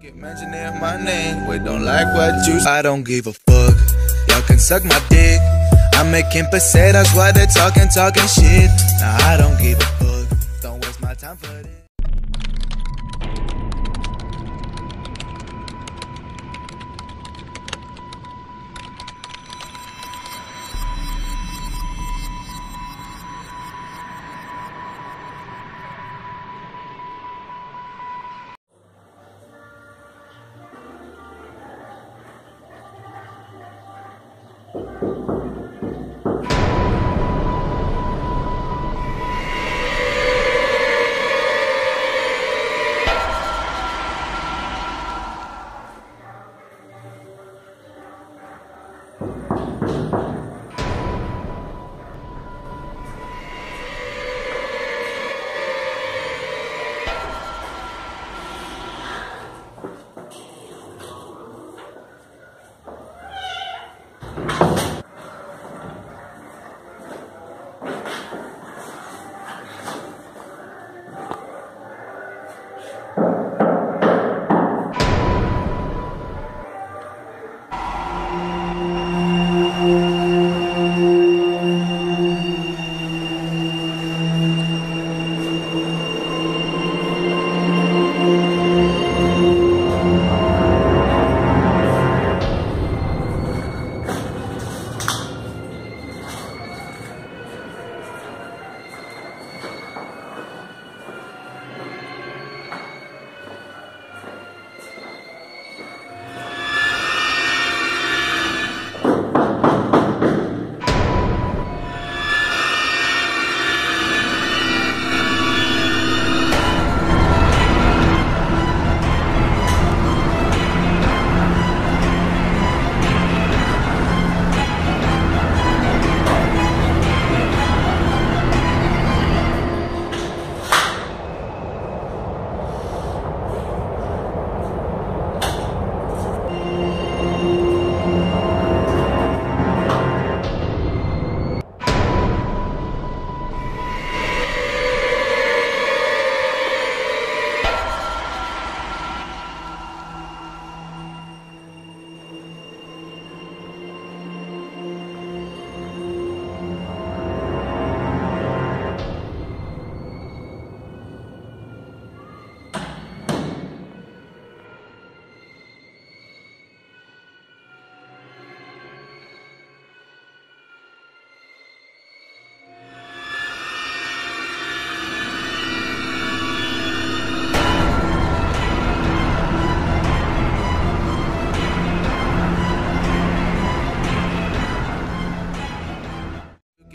Keep mentioning my name, we don't like what you I don't give a fuck. Y'all can suck my dick. I'm making pesetas while they're talking, talking shit. Nah, I don't give a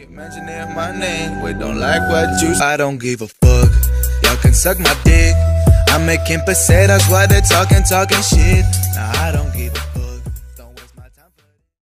Keep mentioning my name, we don't like what you I don't give a fuck. Y'all can suck my dick. I'm making pesetas while they're talking, talking shit. Nah, I don't